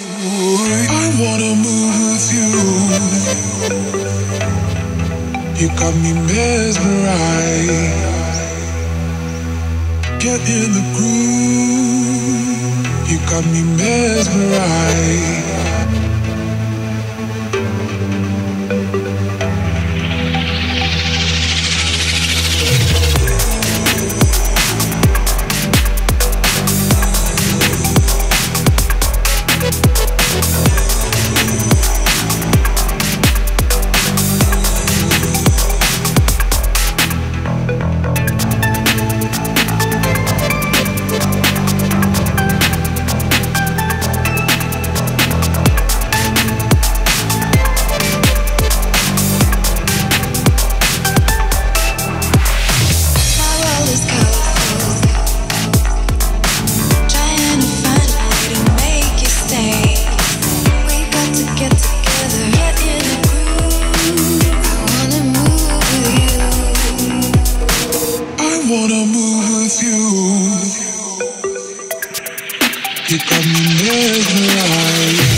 I wanna move with you. You got me mesmerized. Get in the groove. You got me mesmerized. You got me mesmerized.